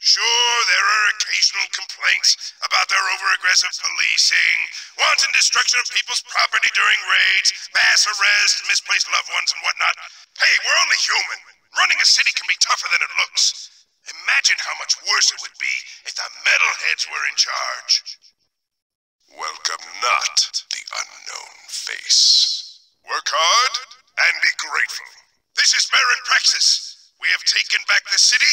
Sure, there are occasional complaints about their over-aggressive policing, wanton destruction of people's property during raids, mass arrests, misplaced loved ones, and whatnot. Hey, we're only human. Running a city can be tougher than it looks. Imagine how much worse it would be if the metalheads were in charge. Welcome not the unknown face. Work hard and be grateful. This is Baron Praxis. We have taken back the city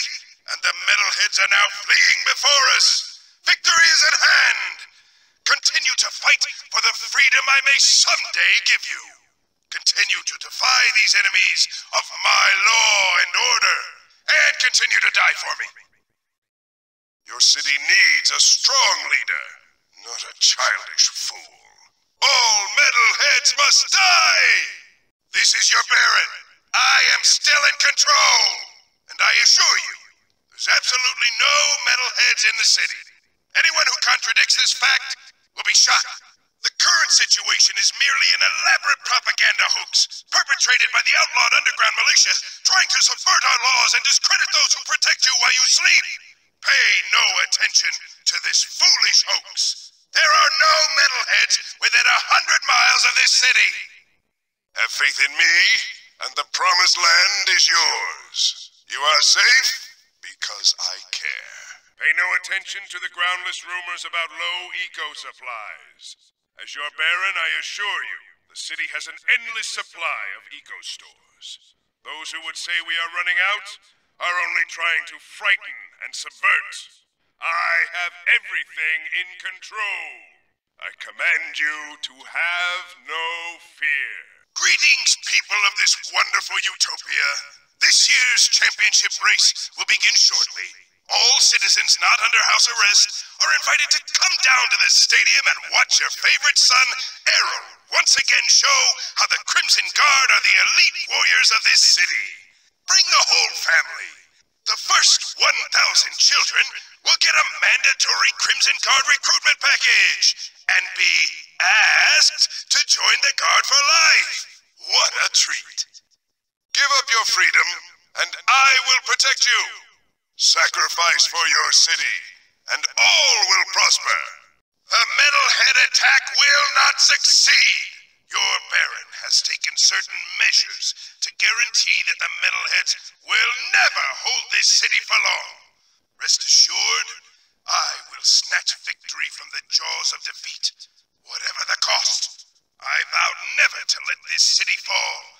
and the metalheads are now fleeing before us. Victory is at hand. Continue to fight for the freedom I may someday give you. Continue to defy these enemies of my law and order, and continue to die for me. Your city needs a strong leader, not a childish fool. All metalheads must die! This is your Baron. I am still in control, and I assure you, there's absolutely no metalheads in the city. Anyone who contradicts this fact will be shot. The current situation is merely an elaborate propaganda hoax perpetrated by the outlawed underground militia trying to subvert our laws and discredit those who protect you while you sleep. Pay no attention to this foolish hoax. There are no metalheads within a hundred miles of this city. Have faith in me, and the promised land is yours. You are safe because I care. Pay no attention to the groundless rumors about low eco supplies. As your Baron, I assure you, the city has an endless supply of eco stores. Those who would say we are running out are only trying to frighten and subvert. I have everything in control. I command you to have no fear. Greetings, people of this wonderful utopia. This year's championship race will begin shortly. All citizens not under house arrest are invited to come down to the stadium and watch your favorite son, Errol, once again show how the Krimzon Guard are the elite warriors of this city. Bring the whole family. The first 1,000 children will get a mandatory Krimzon Guard recruitment package and be asked to join the Guard for life. What a treat. Freedom, and I will protect you. Sacrifice for your city, and all will prosper. The metalhead attack will not succeed. Your Baron has taken certain measures to guarantee that the metalheads will never hold this city for long. Rest assured, I will snatch victory from the jaws of defeat, whatever the cost. I vow never to let this city fall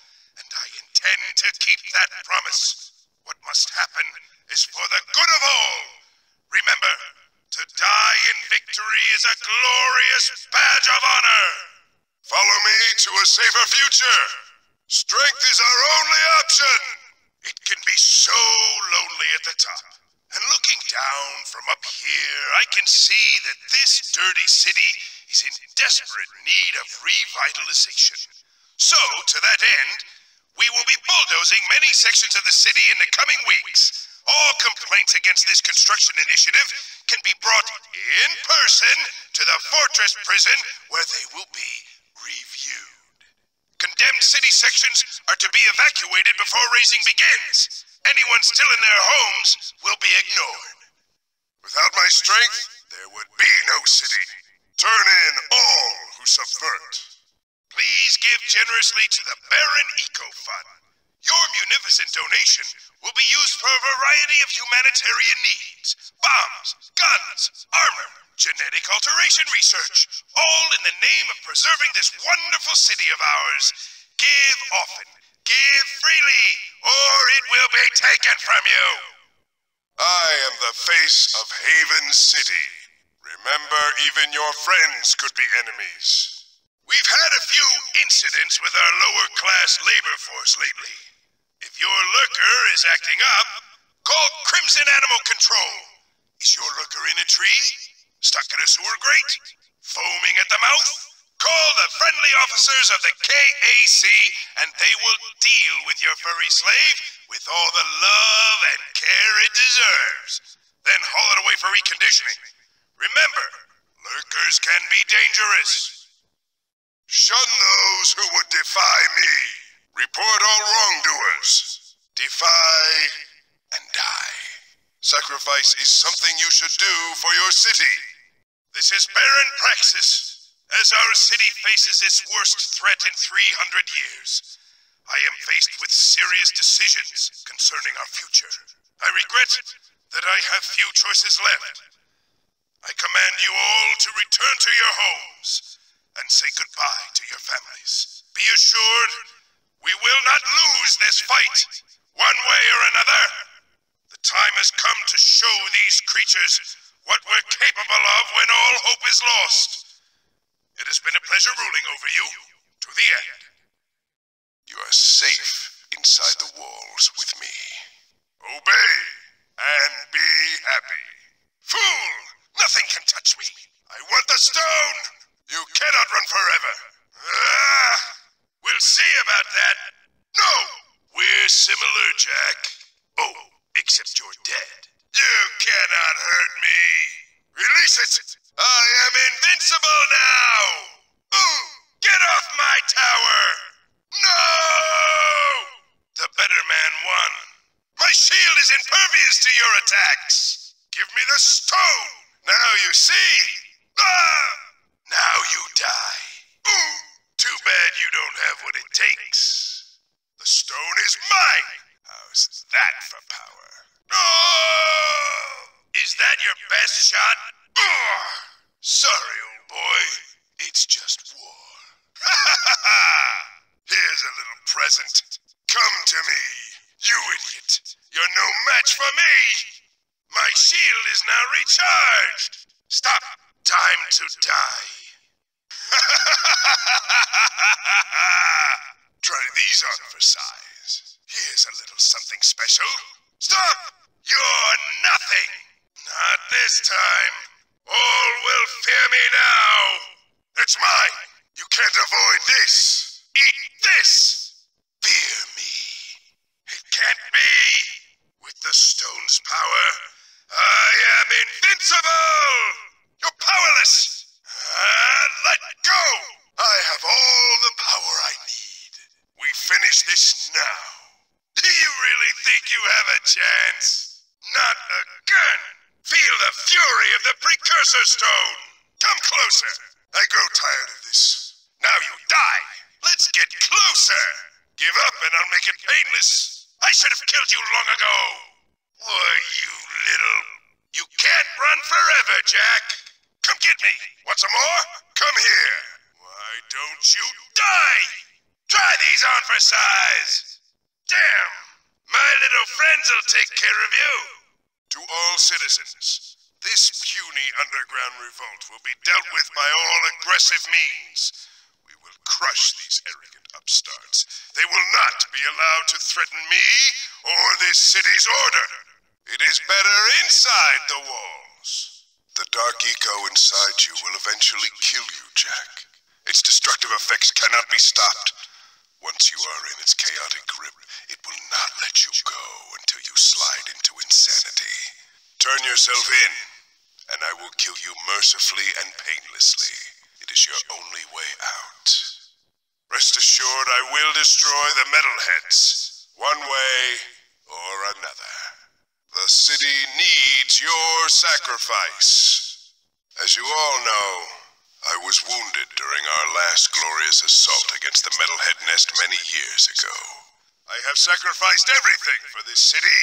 To keep that promise. What must happen is for the good of all. Remember, to die in victory is a glorious badge of honor. Follow me to a safer future. Strength is our only option. It can be so lonely at the top. And looking down from up here, I can see that this dirty city is in desperate need of revitalization. So, to that end, we will be bulldozing many sections of the city in the coming weeks. All complaints against this construction initiative can be brought in person to the Fortress Prison where they will be reviewed. Condemned city sections are to be evacuated before razing begins. Anyone still in their homes will be ignored. Without my strength, there would be no city. Turn in all who subvert. Please give generously to the Baron Eco Fund. Your munificent donation will be used for a variety of humanitarian needs. Bombs, guns, armor, genetic alteration research, all in the name of preserving this wonderful city of ours. Give often, give freely, or it will be taken from you. I am the face of Haven City. Remember, even your friends could be enemies. We've had a few incidents with our lower class labor force lately. If your lurker is acting up, call Krimzon Animal Control. Is your lurker in a tree? Stuck in a sewer grate? Foaming at the mouth? Call the friendly officers of the KAC and they will deal with your furry slave with all the love and care it deserves. Then haul it away for reconditioning. Remember, lurkers can be dangerous. Shun those who would defy me. Report all wrongdoers. Defy and die. Sacrifice is something you should do for your city. This is Baron Praxis. As our city faces its worst threat in 300 years, I am faced with serious decisions concerning our future. I regret that I have few choices left. I command you all to return to your homes and say goodbye to your families. Be assured, we will not lose this fight, one way or another. The time has come to show these creatures what we're capable of when all hope is lost. It has been a pleasure ruling over you to the end. You are safe inside the walls with me. Obey and be happy. Fool! Nothing can touch me. I want the stone! You cannot run forever. Ah, we'll see about that. No! We're similar, Jak. Oh, except you're dead. You cannot hurt me. Release it! I am invincible now! Ooh, get off my tower! No! The better man won. My shield is impervious to your attacks. Give me the stone! Now you see! Ah! Now you die. Ooh, too bad you don't have what it takes. The stone is mine! How's that for power? Oh! Is that your best shot? Oh! Sorry, old boy. It's just war. Here's a little present. Come to me, you idiot. You're no match for me. My shield is now recharged. Stop. Time to die. Try these on for size. Here's a little something special. Stop! You're nothing! Not this time. All will fear me now. It's mine. You can't avoid this. Eat this. Fear me. It can't be. With the stone's power, I am invincible. You're powerless. Uh, let go. I have all the power I finish this now. Do you really think you have a chance? Not again! Feel the fury of the Precursor Stone! Come closer! I grow tired of this. Now you die! Let's get closer! Give up and I'll make it painless! I should have killed you long ago! Why, you little... You can't run forever, Jak! Come get me! Want some more? Come here! Why don't you die? Try these on for size! Damn! My little friends'll take care of you! To all citizens, this puny underground revolt will be dealt with by all aggressive means. We will crush these arrogant upstarts. They will not be allowed to threaten me or this city's order. It is better inside the walls. The dark eco inside you will eventually kill you, Jak. Its destructive effects cannot be stopped. Once you are in its chaotic grip, it will not let you go until you slide into insanity. Turn yourself in, and I will kill you mercifully and painlessly. It is your only way out. Rest assured I will destroy the metalheads, one way or another. The city needs your sacrifice. As you all know, I was wounded during our last glorious assault against the Metalhead Nest many years ago. I have sacrificed everything for this city,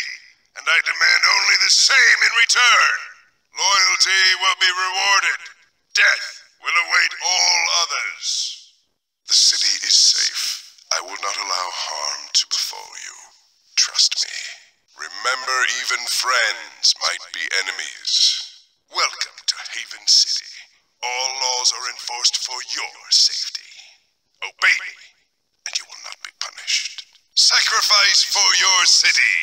and I demand only the same in return. Loyalty will be rewarded. Death will await all others. The city is safe. I will not allow harm to befall you. Trust me. Remember, even friends might be enemies. Welcome to Haven City. All laws are enforced for your safety. Obey me, and you will not be punished. Sacrifice for your city.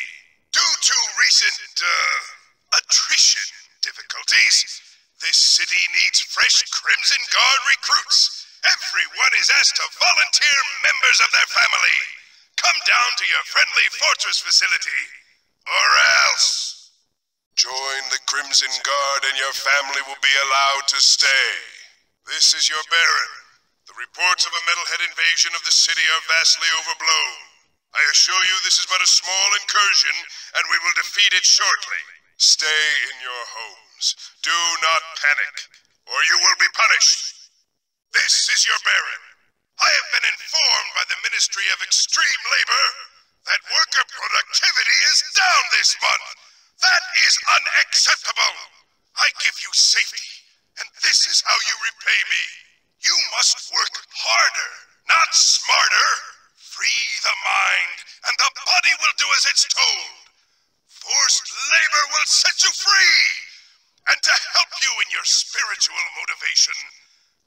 Due to recent, uh, attrition difficulties, this city needs fresh Krimzon Guard recruits. Everyone is asked to volunteer members of their family. Come down to your friendly fortress facility, or else. Join the Krimzon Guard and your family will be allowed to stay. This is your Baron. The reports of a metalhead invasion of the city are vastly overblown. I assure you this is but a small incursion, and we will defeat it shortly. Stay in your homes. Do not panic, or you will be punished. This is your Baron. I have been informed by the Ministry of Extreme Labor that worker productivity is down this month. Unacceptable. I give you safety, and this is how you repay me. You must work harder, not smarter. Free the mind, and the body will do as it's told. Forced labor will set you free. And to help you in your spiritual motivation,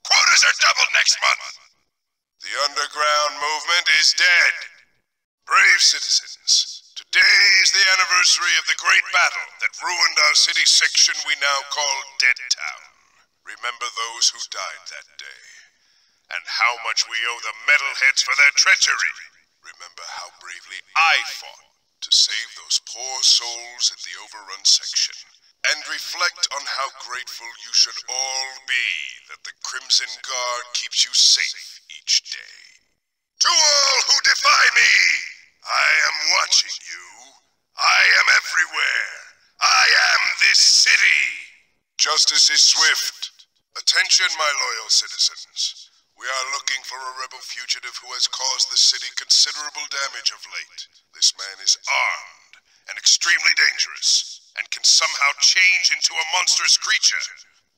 quotas are doubled next month. The underground movement is dead. Brave citizens, today is the anniversary of the great battle that ruined our city section we now call Dead Town. Remember those who died that day, and how much we owe the metalheads for their treachery. Remember how bravely I fought to save those poor souls in the overrun section. And reflect on how grateful you should all be that the Krimzon Guard keeps you safe each day. To all who defy me, I am watching. I am everywhere. I am this city. Justice is swift. Attention, my loyal citizens. We are looking for a rebel fugitive who has caused the city considerable damage of late. This man is armed and extremely dangerous, and can somehow change into a monstrous creature.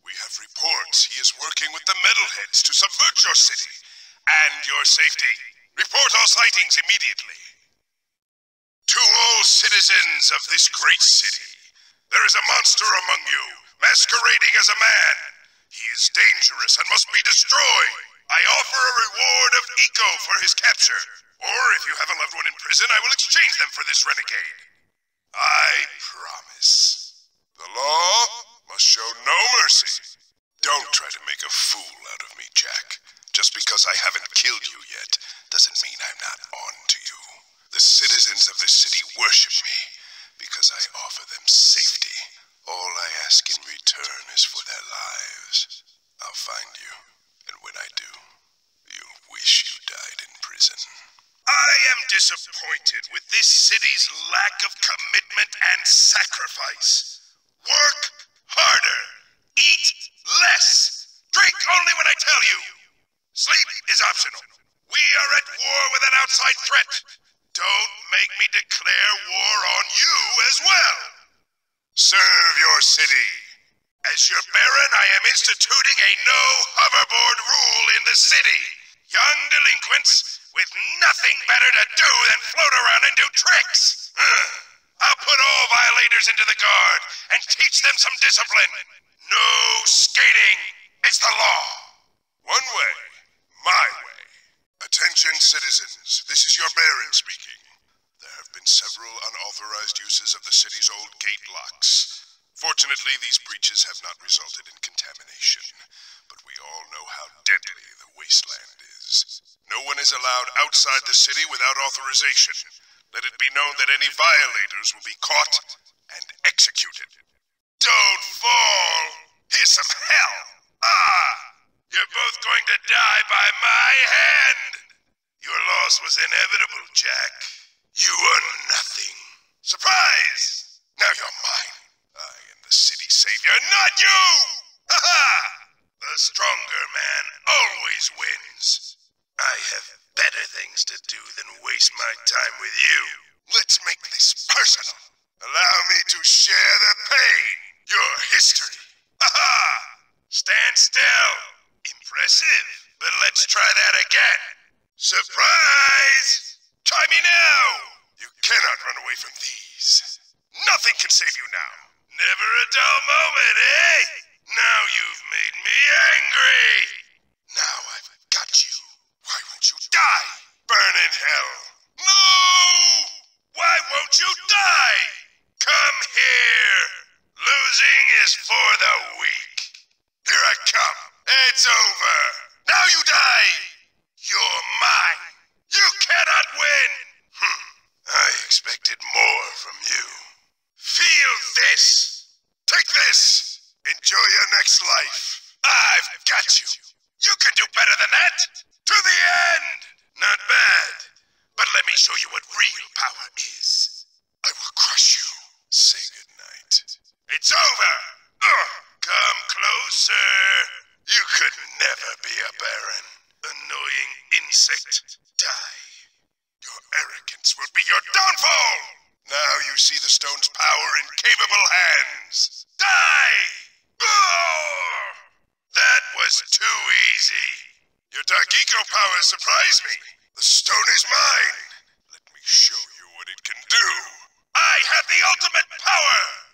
We have reports he is working with the metalheads to subvert your city and your safety. Report all sightings immediately. To all citizens of this great city, there is a monster among you, masquerading as a man. He is dangerous and must be destroyed. I offer a reward of eco for his capture. Or if you have a loved one in prison, I will exchange them for this renegade. I promise. The law must show no mercy. Don't try to make a fool out of me, Jak. Just because I haven't killed you yet doesn't mean I'm not on to you. The citizens of the city worship me because I offer them safety. All I ask in return is for their lives. I'll find you, and when I do, you'll wish you died in prison. I am disappointed with this city's lack of commitment and sacrifice. Work harder. Eat less. Drink only when I tell you. Sleep is optional. We are at war with an outside threat. Don't make me declare war on you as well. Serve your city. As your Baron, I am instituting a no hoverboard rule in the city. Young delinquents with nothing better to do than float around and do tricks. I'll put all violators into the guard and teach them some discipline. No skating. It's the law. One way. My way. Attention, citizens. This is your Baron speaking. There have been several unauthorized uses of the city's old gate locks. Fortunately, these breaches have not resulted in contamination, but we all know how deadly the wasteland is. No one is allowed outside the city without authorization. Let it be known that any violators will be caught and executed. Don't fall! Here's some hell! Ah! You're both going to die by my hand! Your loss was inevitable, Jak. You are nothing. Surprise! Now you're mine. I am the city savior, not you! Ha ha! The stronger man always wins. I have better things to do than waste my time with you. Let's make this personal. Allow me to share the pain, your history. Ha ha! Stand still. Impressive. But let's try that again. Surprise! Try me now! You cannot run away from these. Nothing can save you now. Never a dull moment, eh? Now you've made me angry. Now I've got you. Why won't you die? Burn in hell. No! Why won't you die? Come here. Losing is for the weak. Here I come. It's over. Now you die. You're You could never be a baron. Annoying insect, die. Your arrogance will be your downfall! Now you see the stone's power in capable hands. Die! That was too easy. Your dark eco power surprised me. The stone is mine. Let me show you what it can do. I have the ultimate power!